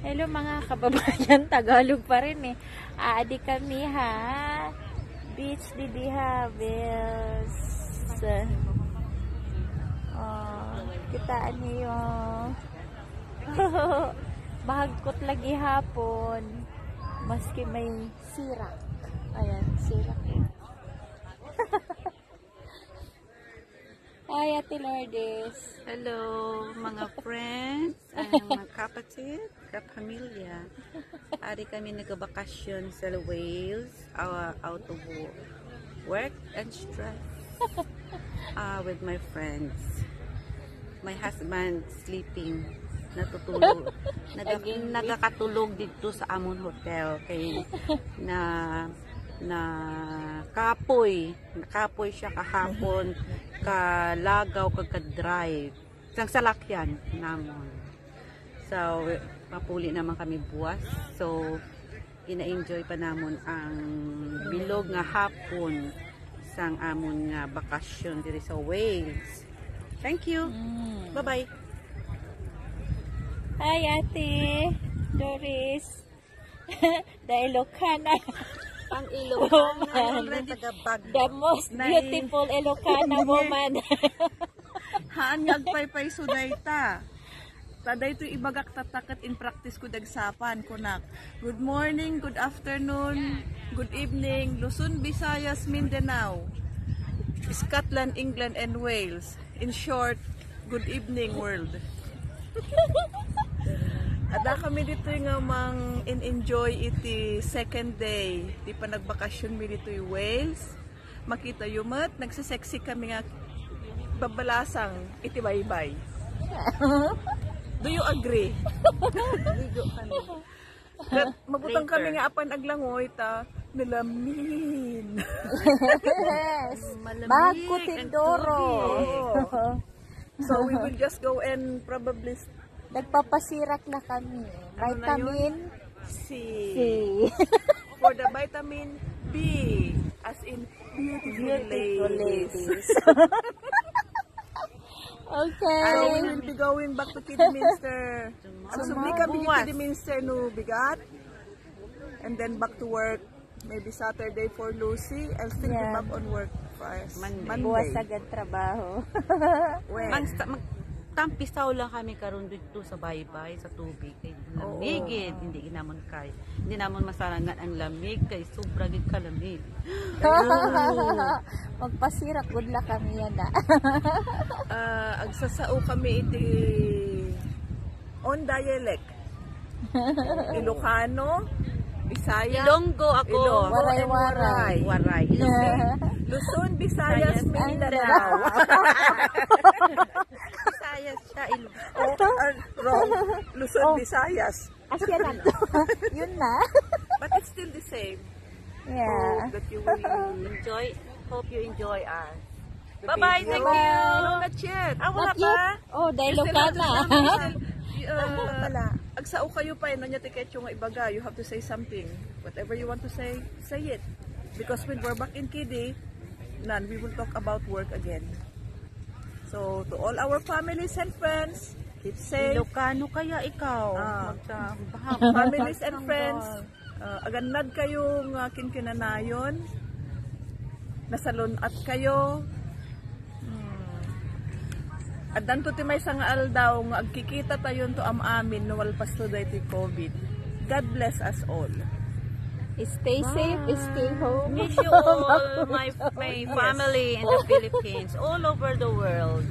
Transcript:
Hello mga kababayan, Tagalog pa rin eh. Aadi kami ha. Beach Didiha, Bills. Oh, kitaan niyo bahagkot lagi hapon. Maski may sirak. Ayan, sirak. Hi, Ate Lourdes. Hello, mga friends, ang mga kapatid, kapamilya. Ari kami nagbakasyon sa Wales, uh, out of work and stress uh, with my friends. My husband sleeping, natutulog. Naga, Again, dito sa Amon Hotel kay na na kapoy. Kapoy siya kahapon kalagaw kagka-drive. Sang salakyan namon. So mapuli naman kami buwas. So ina-enjoy pa namon ang bilog nga hapon sang amon nga bakasyon diri sa Wales. Thank you. Mm. bye bye Hi, Ate. Doris. The ang Woman. Ilocano taga The most beautiful Ilocana woman. Haan nagpaypay sudayta. Taday to ibagak tatakat in practice ko dagsapan kunak. Good morning, good afternoon, good evening, Luzon, Visayas, Mindanao, Scotland, England, and Wales. In short, good evening world. Ada kami dito nga mang in-enjoy iti second day. Di pa nagbakasyon mi dito yung Wales. Makita yumat, nagsisexy kami nga babalasang iti baybay. Do you agree? ligo kami mabutang kami nga apan aglangoy ta nalamin. yes. Malamig Tindoro. so we will just go and probably Nagpapasirak na kami. Ano Vitamin see C. for the vitamin B as in beautiful, Beautiful ladies. ladies. So okay. we will be going back to Kidderminster. So sumli kami yung Buwas. Kidderminster no bigat. And then back to work. Maybe Saturday for Lucy. I'll still be Yeah. back on work first. Monday. Buwas agad trabaho. When? Tampisaw lang kami karon dito sa baybay sa tubig kay lamigid hindi ginamon kay hindi namon masarangan ang lamig kay sobra gid kalamig Magpasirak. Good luck kami yan ah. uh, agsasao kami iti on dialect. Ilocano, Bisaya, Ilonggo ako Ilonggo, Waray, waray. waray Luzon, Visayas, Mindanao. Bisaya siya Ilonggo oh, uh, wrong. Luzon, Oh. Visayas. Asya na to. Yun na. But it's still the same. Yeah. Hope that you will enjoy hope you enjoy us the bye bye video. thank you No, not yet. ah wala pa. Oh, dahil tell me, uh, Wala. agsao kayo pa yun, nanya tiket yung ibaga, you have to say something. Whatever you want to say, say it. Because when we're back in Kidi, none, we will talk about work again. So, to all our families and friends, keep safe. Ilocano kaya ikaw Ah. Families and friends, uh, kayong uh, kinkinanayon, nasalunat kayo, hmm. at danto ti may sangaal daw nga agkikita tayon to am amin no walpas to ti COVID. God bless us all. Stay safe, stay home. Miss you all, my, my family in the Philippines, all over the world.